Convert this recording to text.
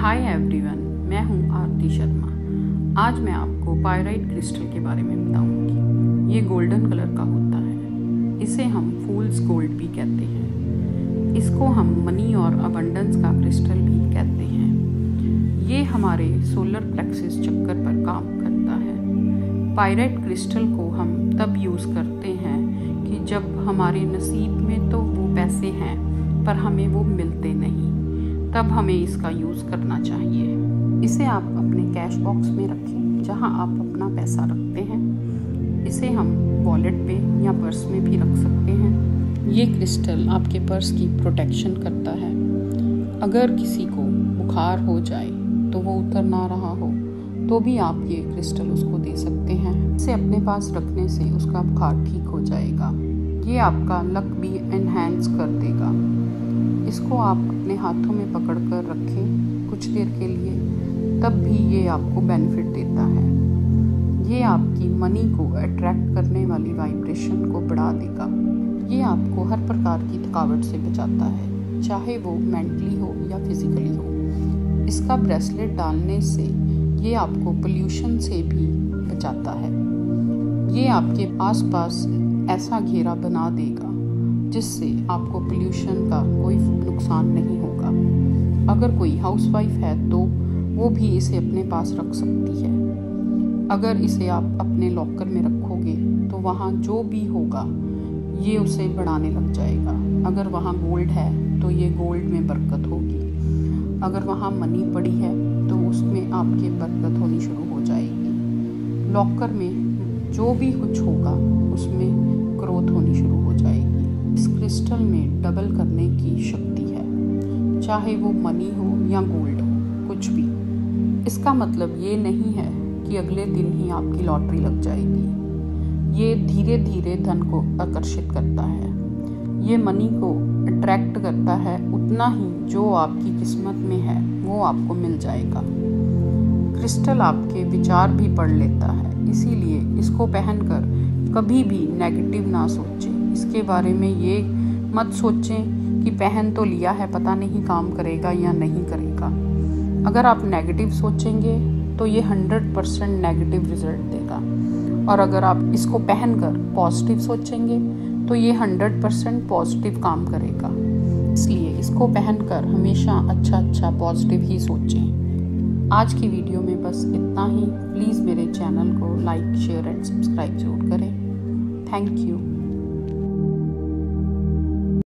Hi everyone मैं हूँ आरती शर्मा। आज मैं आपको पायराइट क्रिस्टल के बारे में बताऊँगी। ये गोल्डन कलर का होता है। इसे हम फूल्स गोल्ड भी कहते हैं। इसको हम मनी और अबंडेंस का क्रिस्टल भी कहते हैं। ये हमारे सोलर प्लेक्सिस चक्कर पर काम करता है। पायराइट क्रिस्टल को हम तब यूज़ करते हैं कि जब हमारे नसीब में तो वो पैसे हैं, पर हमें वो मिलते नहीं। तब हमें इसका यूज़ करना चाहिए। इसे आप अपने कैश बॉक्स में रखें, जहाँ आप अपना पैसा रखते हैं। इसे हम वॉलेट पे या पर्स में भी रख सकते हैं। ये क्रिस्टल आपके पर्स की प्रोटेक्शन करता है। अगर किसी को बुखार हो जाए तो वो उतर ना रहा हो तो भी आप ये क्रिस्टल उसको दे सकते हैं। इसे अपने पास रखने से उसका बुखार ठीक हो जाएगा। ये आपका लक भी एनहेंस कर देगा। इसको आप अपने हाथों में पकड़ कर रखें कुछ देर के लिए, तब भी ये आपको बेनिफिट देता है। ये आपकी मनी को अट्रैक्ट करने वाली वाइब्रेशन को बढ़ा देगा। ये आपको हर प्रकार की थकावट से बचाता है, चाहे वो मेंटली हो या फिजिकली हो। इसका ब्रेसलेट डालने से ये आपको पोल्यूशन से भी बचाता है। ये आपके आसपास ऐसा घेरा बना देगा। जिससे आपको पोल्यूशन का कोई नुकसान नहीं होगा। अगर कोई हाउसवाइफ है तो वो भी इसे अपने पास रख सकती है। अगर इसे आप अपने लॉकर में रखोगे तो वहाँ जो भी होगा, ये उसे बढ़ाने लग जाएगा। अगर वहाँ गोल्ड है तो ये गोल्ड में बरकत होगी। अगर वहाँ मनी पड़ी है तो उसमें आपके बरकत होनी शुरू हो जाएगी। लॉकर में जो भी कुछ होगा, उसमें चाहे वो मनी हो या गोल्ड हो, कुछ भी। इसका मतलब ये नहीं है कि अगले दिन ही आपकी लॉटरी लग जाएगी। ये धीरे धीरे धन को आकर्षित करता है। ये मनी को अट्रैक्ट करता है उतना ही जो आपकी किस्मत में है, वो आपको मिल जाएगा। क्रिस्टल आपके विचार भी पढ़ लेता है, इसीलिए इसको पहनकर कभी भी नेगेटिव ना सोचें। इसके बारे में ये मत सोचें कि पहन तो लिया है, पता नहीं काम करेगा या नहीं करेगा। अगर आप नेगेटिव सोचेंगे तो ये हंड्रेड परसेंट नेगेटिव रिज़ल्ट देगा। और अगर आप इसको पहनकर पॉजिटिव सोचेंगे तो ये हंड्रेड परसेंट पॉजिटिव काम करेगा। इसलिए इसको पहनकर हमेशा अच्छा अच्छा पॉजिटिव ही सोचें। आज की वीडियो में बस इतना ही। प्लीज़ मेरे चैनल को लाइक शेयर एंड सब्सक्राइब ज़रूर करें। Thank you